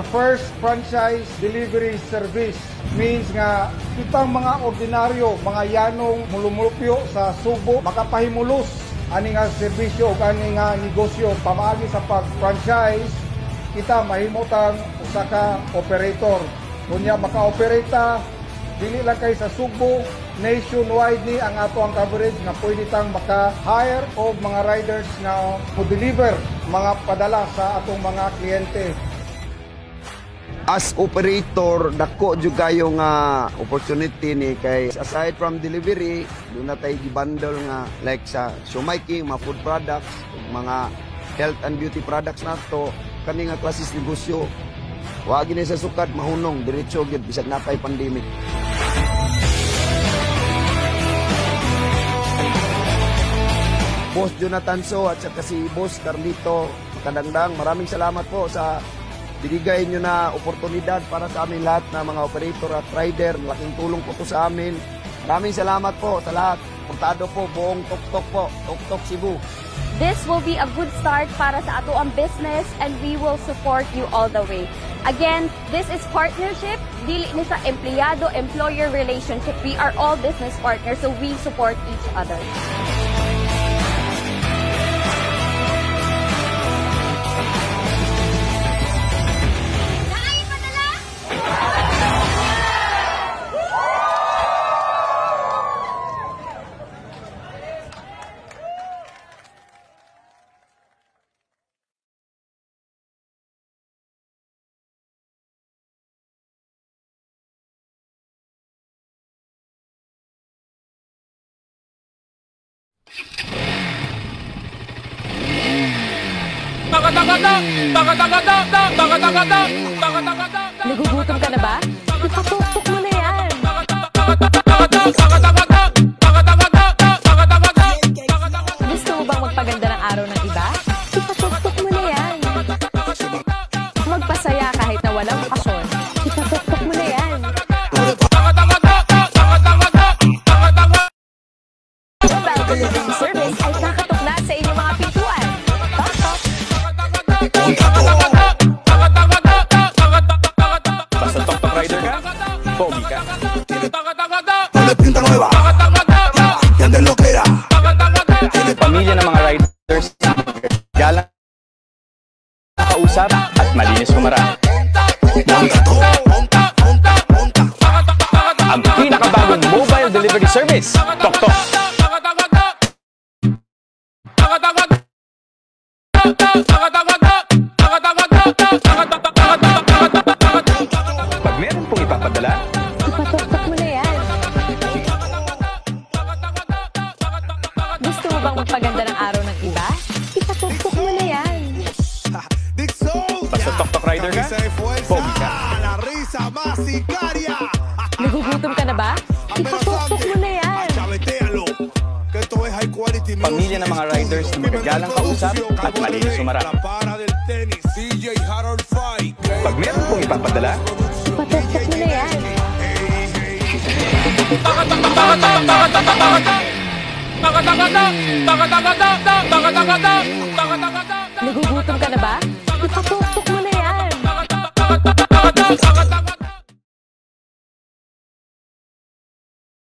[SPEAKER 5] The first franchise delivery service. Means nga kitang mga ordinaryo, mga yanong mulumulupyo sa Subo makapahimulos. Ani nga serbisyo o ani nga negosyo pamaagi sa pag-franchise kita mahimutang usa ka operator. Kunya maka-operata dili lang kay sa Subo nationwide ni ang ato ang coverage na pwede tang maka-hire o mga riders nga mo-deliver mga padala sa atong mga kliyente
[SPEAKER 6] as operator dako jud kayo nga opportunity ni kay aside from delivery do na tay gibundle nga like sa showmaking mga food products mga health and beauty products nato kani nga klases negosyo wa gini sa sukat mahunong diretso gyud bisag napay pandemic. Boss Jonathan So at saka si Boss Carlito Kadangdang, maraming salamat po sa binigay nyo na oportunidad para sa amin lahat na mga operator at rider. Laking tulong po to sa amin. Maraming salamat po sa lahat. Portado po, buong Tok-Tok po, Tok-Tok Cebu.
[SPEAKER 4] This will be a good start para sa ato ang business and we will support you all the way. Again, this is partnership, dili ni sa empleyado-employer relationship. We are all business partners so we support each other. Nagugutom ka na ba? Ipatuktok mo na yan. Gusto mo bang magpaganda ng araw ng iba? Ipatuktok mo na yan. Magpasaya kahit na walang okasyon.